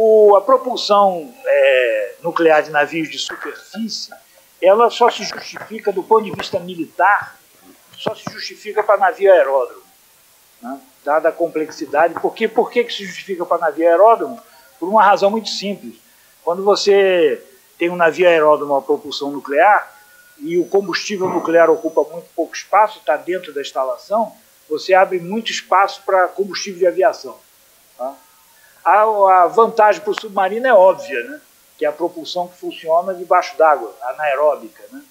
O, a propulsão é, nuclear de navios de superfície, ela só se justifica do ponto de vista militar, só se justifica para navio aeródromo, né? dada a complexidade. Por, quê? Por que, que se justifica para navio aeródromo? Por uma razão muito simples. Quando você tem um navio aeródromo a propulsão nuclear e o combustível nuclear ocupa muito pouco espaço, está dentro da instalação, você abre muito espaço para combustível de aviação. Tá? A, a, vantagem para o submarino é óbvia, né? que é a propulsão que funciona debaixo d'água, anaeróbica. Né?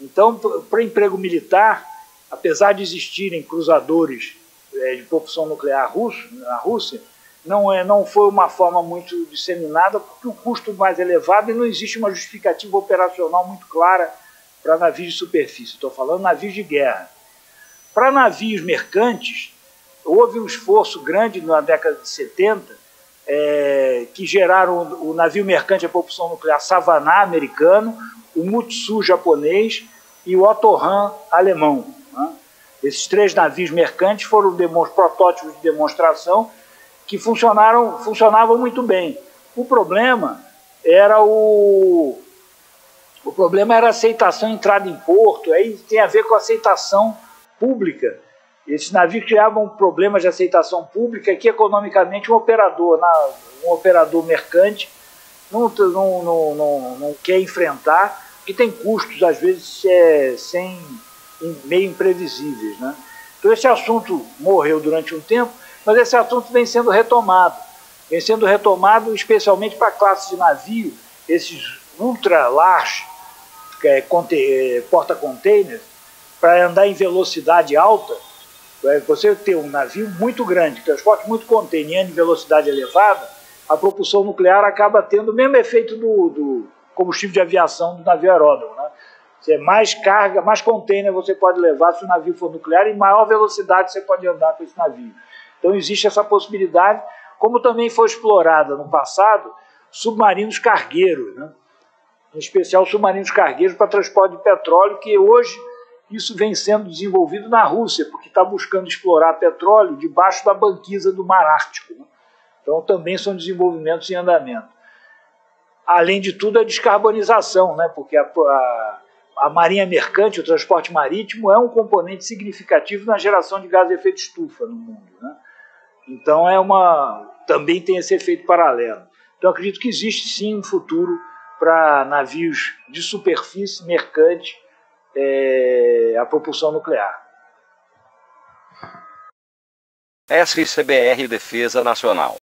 Então, para emprego militar, apesar de existirem cruzadores é, de propulsão nuclear russo, na Rússia, não, é, não foi uma forma muito disseminada, porque o custo mais elevado e não existe uma justificativa operacional muito clara para navios de superfície. Estou falando navios de guerra. Para navios mercantes, houve um esforço grande na década de 70 é, que geraram o navio mercante a propulsão nuclear Savannah americano, o Mutsu japonês e o Otto alemão. Né? Esses três navios mercantes foram protótipos de demonstração que funcionaram, funcionavam muito bem. O problema era o o problema era a aceitação entrada em porto, aí tem a ver com a aceitação pública. Esses navios criavam problemas de aceitação pública que economicamente um operador, um operador mercante não, não, não, não, quer enfrentar, que tem custos, às vezes, é, sem, meio imprevisíveis. Né? Então esse assunto morreu durante um tempo, mas esse assunto vem sendo retomado. Vem sendo retomado especialmente para a classe de navio, esses ultra large é, é, porta-containers, para andar em velocidade alta, você ter um navio muito grande, transporte muito container em velocidade elevada, a propulsão nuclear acaba tendo o mesmo efeito do, do combustível de aviação do navio aeródromo. Né? Você, mais carga, mais container você pode levar se o navio for nuclear, e maior velocidade você pode andar com esse navio. Então existe essa possibilidade, como também foi explorada no passado, submarinos cargueiros, né? em especial submarinos cargueiros para transporte de petróleo, que hoje isso vem sendo desenvolvido na Rússia, porque está buscando explorar petróleo debaixo da banquisa do Mar Ártico. Né? Então também são desenvolvimentos em andamento. Além de tudo, a descarbonização, né? porque a, a, a marinha mercante, o transporte marítimo, é um componente significativo na geração de gás de efeito estufa no mundo. Né? Então é uma, também tem esse efeito paralelo. Então acredito que existe sim um futuro para navios de superfície mercante é, a propulsão nuclear. SCBR Defesa Nacional.